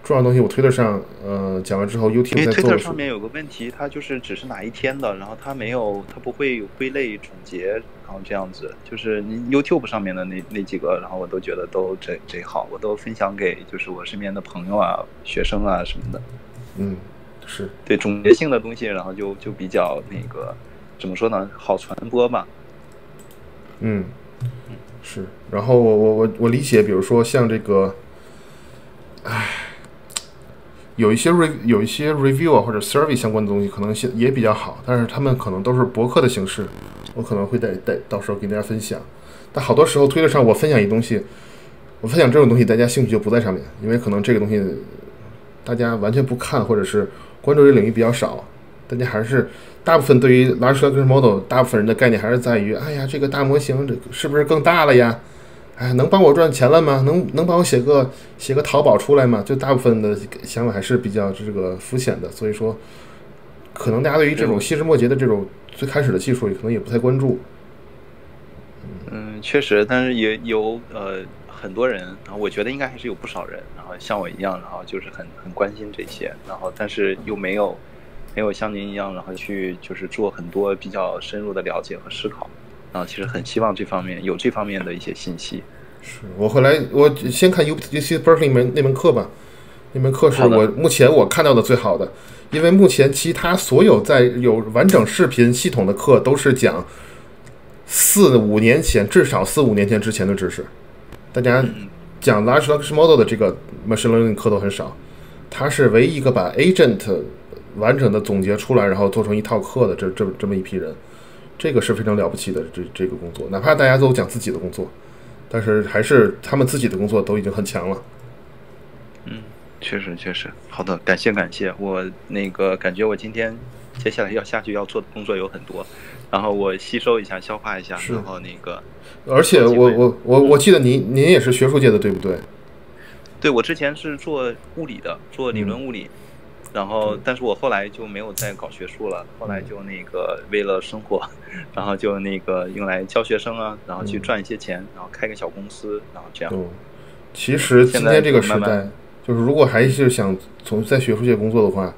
重要东西我推特上呃讲完之后，YouTube 在做。推特上面有个问题，它就是只是哪一天的，然后它没有，它不会有归类总结，然后这样子。就是您 YouTube 上面的那那几个，然后我都觉得都贼贼好，我都分享给就是我身边的朋友啊、学生啊什么的。嗯，是对总结性的东西，然后就就比较那个怎么说呢，好传播吧。嗯。是，然后我我我我理解，比如说像这个，唉，有一些 re 有一些 review 啊或者 survey 相关的东西，可能也也比较好，但是他们可能都是博客的形式，我可能会带带到时候给大家分享。但好多时候推特上我分享一东西，我分享这种东西，大家兴趣就不在上面，因为可能这个东西大家完全不看，或者是关注这领域比较少，大家还是。大部分对于 large language model，大部分人的概念还是在于，哎呀，这个大模型这是不是更大了呀？哎，能帮我赚钱了吗？能能帮我写个写个淘宝出来吗？就大部分的想法还是比较这个肤浅的，所以说，可能大家对于这种细枝末节的这种最开始的技术，也可能也不太关注。嗯，确实，但是也有呃很多人，然后我觉得应该还是有不少人，然后像我一样，然后就是很很关心这些，然后但是又没有。没有像您一样，然后去就是做很多比较深入的了解和思考，然后其实很希望这方面有这方面的一些信息。是我后来我先看 U U C Berkeley 那门那门课吧，那门课是我目前我看到的最好的，因为目前其他所有在有完整视频系统的课都是讲四五年前至少四五年前之前的知识，大家讲 Large Language Model 的这个 Machine Learning 课都很少，它是唯一一个把 Agent。完整的总结出来，然后做成一套课的这这这么一批人，这个是非常了不起的这这个工作。哪怕大家都讲自己的工作，但是还是他们自己的工作都已经很强了。嗯，确实确实，好的，感谢感谢。我那个感觉我今天接下来要下去要做的工作有很多，然后我吸收一下，消化一下，然后那个。而且我我我我记得您您也是学术界的对不对？对，我之前是做物理的，做理论物理。然后，但是我后来就没有再搞学术了。后来就那个为了生活，然后就那个用来教学生啊，然后去赚一些钱，然后开个小公司，然后这样。其实今天这个时代，就是如果还是想从在学术界工作的话，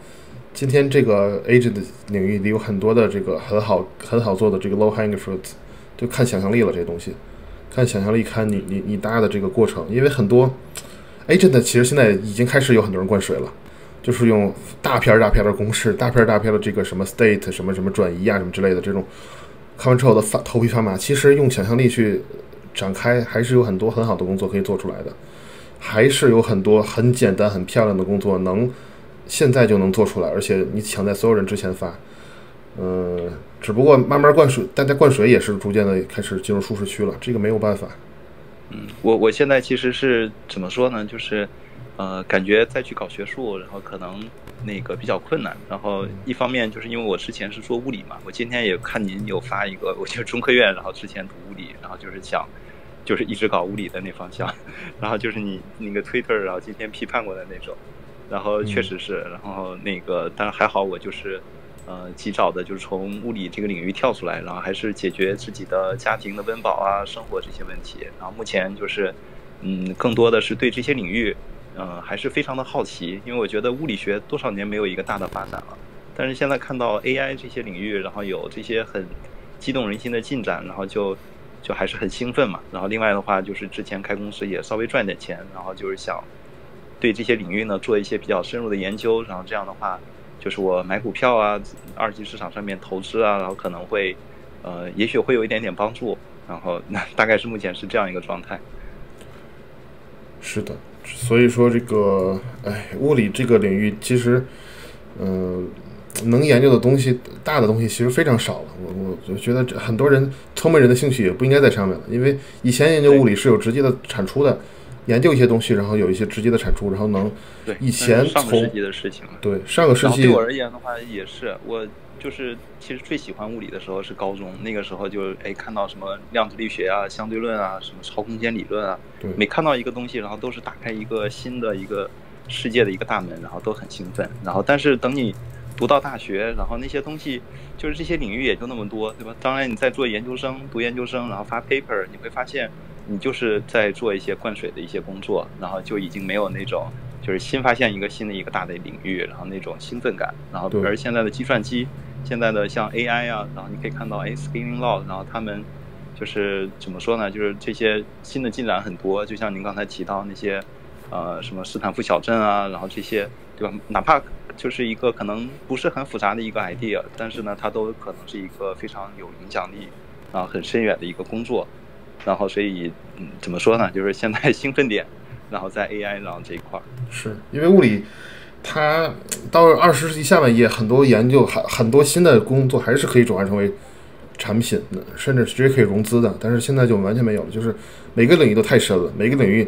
今天这个 agent 领域里有很多的这个很好很好做的这个 low hanging fruit，就看想象力了这些东西，看想象力，看你你你搭的这个过程，因为很多 agent 其实现在已经开始有很多人灌水了。就是用大片大片的公式，大片大片的这个什么 state 什么什么转移啊什么之类的这种，看完之后的发头皮发麻。其实用想象力去展开，还是有很多很好的工作可以做出来的，还是有很多很简单很漂亮的工作能现在就能做出来，而且你抢在所有人之前发。嗯，只不过慢慢灌水，大家灌水也是逐渐的开始进入舒适区了，这个没有办法。嗯，我我现在其实是怎么说呢？就是。呃，感觉再去搞学术，然后可能那个比较困难。然后一方面就是因为我之前是做物理嘛，我今天也看您有发一个，我就是中科院，然后之前读物理，然后就是讲，就是一直搞物理的那方向。然后就是你那个 Twitter，然后今天批判过的那种。然后确实是，然后那个，但是还好我就是呃及早的，就是从物理这个领域跳出来，然后还是解决自己的家庭的温饱啊、生活这些问题。然后目前就是嗯，更多的是对这些领域。嗯，还是非常的好奇，因为我觉得物理学多少年没有一个大的发展了，但是现在看到 AI 这些领域，然后有这些很激动人心的进展，然后就就还是很兴奋嘛。然后另外的话，就是之前开公司也稍微赚点钱，然后就是想对这些领域呢做一些比较深入的研究。然后这样的话，就是我买股票啊，二级市场上面投资啊，然后可能会呃，也许会有一点点帮助。然后那大概是目前是这样一个状态。是的，所以说这个，哎，物理这个领域其实，嗯。能研究的东西，大的东西其实非常少了。我我就觉得很多人聪明人的兴趣也不应该在上面了，因为以前研究物理是有直接的产出的，研究一些东西，然后有一些直接的产出，然后能以前上个世纪的事情了。对上个世纪，对我而言的话也是，我就是其实最喜欢物理的时候是高中，那个时候就哎看到什么量子力学啊、相对论啊、什么超空间理论啊，每看到一个东西，然后都是打开一个新的一个世界的一个大门，然后都很兴奋。然后但是等你。读到大学，然后那些东西就是这些领域也就那么多，对吧？当然你在做研究生，读研究生，然后发 paper，你会发现你就是在做一些灌水的一些工作，然后就已经没有那种就是新发现一个新的一个大的领域，然后那种兴奋感。然后而现在的计算机，现在的像 AI 啊，然后你可以看到，哎，scaling law，然后他们就是怎么说呢？就是这些新的进展很多，就像您刚才提到那些呃什么斯坦福小镇啊，然后这些，对吧？哪怕就是一个可能不是很复杂的一个 idea，但是呢，它都可能是一个非常有影响力啊、很深远的一个工作。然后，所以嗯，怎么说呢？就是现在兴奋点，然后在 AI 然后这一块儿，是因为物理它到二十世纪下半叶，很多研究很很多新的工作还是可以转换成为产品的，甚至直接可以融资的。但是现在就完全没有了，就是每个领域都太深了，每个领域，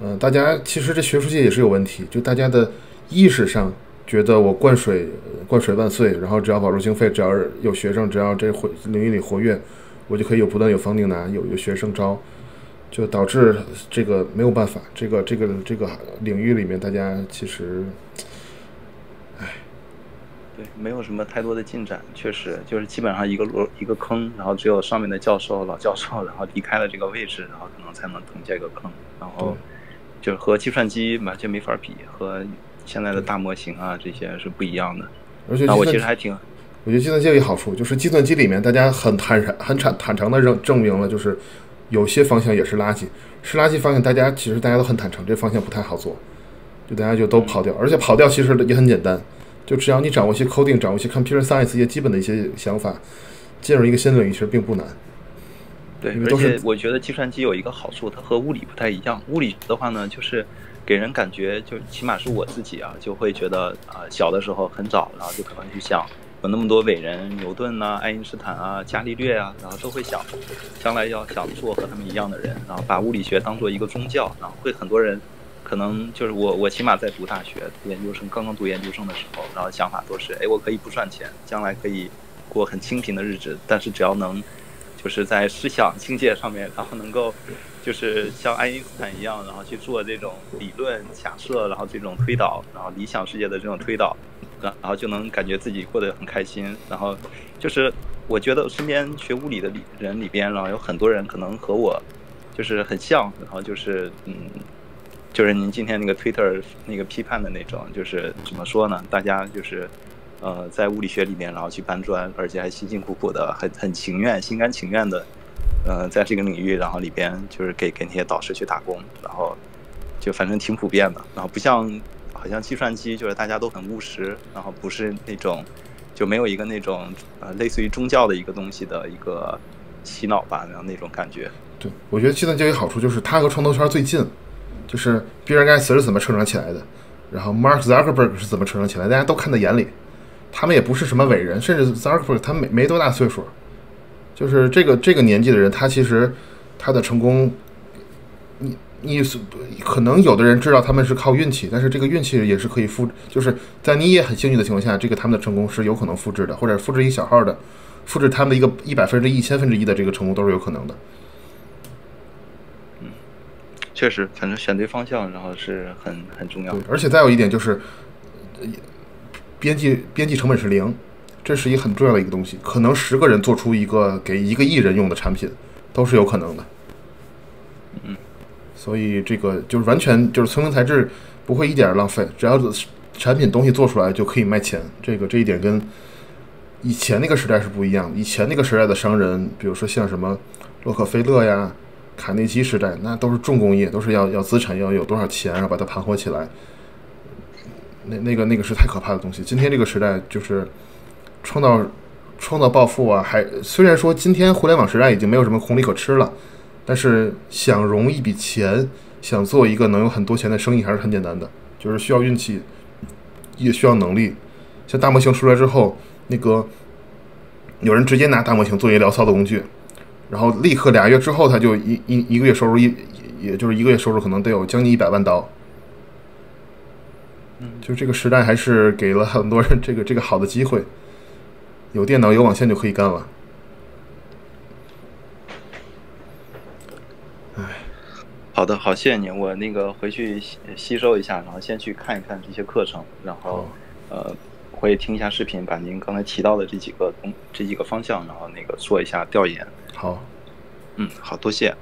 嗯，大家其实这学术界也是有问题，就大家的意识上。觉得我灌水，灌水万岁，然后只要保住经费，只要有学生，只要这活领域里活跃，我就可以有不断有房顶拿，有有学生招，就导致这个没有办法，这个这个这个领域里面大家其实，唉，对，没有什么太多的进展，确实就是基本上一个螺一个坑，然后只有上面的教授老教授，然后离开了这个位置，然后可能才能腾这个坑，然后就是和计算机完全没法比，和。现在的大模型啊，这些是不一样的。而且我其实还挺，我觉得计算机有一好处，就是计算机里面大家很坦然、很坦坦诚的证证明了，就是有些方向也是垃圾，是垃圾方向，大家其实大家都很坦诚，这方向不太好做，就大家就都跑掉。而且跑掉其实也很简单，就只要你掌握一些 coding，掌握一些 computer science 一些基本的一些想法，进入一个新的领域其实并不难。对，而且我觉得计算机有一个好处，它和物理不太一样。物理的话呢，就是。给人感觉就起码是我自己啊，就会觉得啊，小的时候很早，然后就可能去想，有那么多伟人，牛顿呐、爱因斯坦啊、伽利略啊，然后都会想，将来要想做和他们一样的人，然后把物理学当做一个宗教，然后会很多人，可能就是我，我起码在读大学、读研究生，刚刚读研究生的时候，然后想法都是，哎，我可以不赚钱，将来可以过很清贫的日子，但是只要能，就是在思想境界上面，然后能够。就是像爱因斯坦一样，然后去做这种理论假设，然后这种推导，然后理想世界的这种推导，然然后就能感觉自己过得很开心。然后就是我觉得身边学物理的里人里边，然后有很多人可能和我就是很像，然后就是嗯，就是您今天那个 Twitter 那个批判的那种，就是怎么说呢？大家就是呃在物理学里面，然后去搬砖，而且还辛辛苦苦的，很很情愿、心甘情愿的。呃，在这个领域，然后里边就是给给那些导师去打工，然后就反正挺普遍的，然后不像好像计算机，就是大家都很务实，然后不是那种就没有一个那种呃类似于宗教的一个东西的一个洗脑吧，然后那种感觉。对，我觉得计算机有好处就是它和创投圈最近，就是比尔盖茨是怎么成长起来的，然后 Mark Zuckerberg 是怎么成长起来，大家都看在眼里，他们也不是什么伟人，甚至 zucker，他没没多大岁数。就是这个这个年纪的人，他其实他的成功，你你是可能有的人知道他们是靠运气，但是这个运气也是可以复，就是在你也很幸运的情况下，这个他们的成功是有可能复制的，或者复制一小号的，复制他们的一个一百分之一千分之一的这个成功都是有可能的。嗯，确实，反正选对方向，然后是很很重要。对，而且再有一点就是，编辑编辑成本是零。这是一个很重要的一个东西，可能十个人做出一个给一个亿人用的产品，都是有可能的。嗯，所以这个就是完全就是聪明才智不会一点浪费，只要产品东西做出来就可以卖钱。这个这一点跟以前那个时代是不一样的。以前那个时代的商人，比如说像什么洛克菲勒呀、卡内基时代，那都是重工业，都是要要资产要有多少钱，然后把它盘活起来。那那个那个是太可怕的东西。今天这个时代就是创造创造暴富啊，还虽然说今天互联网时代已经没有什么红利可吃了，但是想融一笔钱，想做一个能有很多钱的生意还是很简单的，就是需要运气，也需要能力。像大模型出来之后，那个有人直接拿大模型做一个聊骚的工具，然后立刻俩月之后他就一一一个月收入一，也就是一个月收入可能得有将近一百万刀。就这个时代还是给了很多人这个这个好的机会，有电脑有网线就可以干了。唉，好的，好，谢谢您，我那个回去吸吸收一下，然后先去看一看这些课程，然后呃，会听一下视频，把您刚才提到的这几个东这几个方向，然后那个做一下调研。好，嗯，好多谢。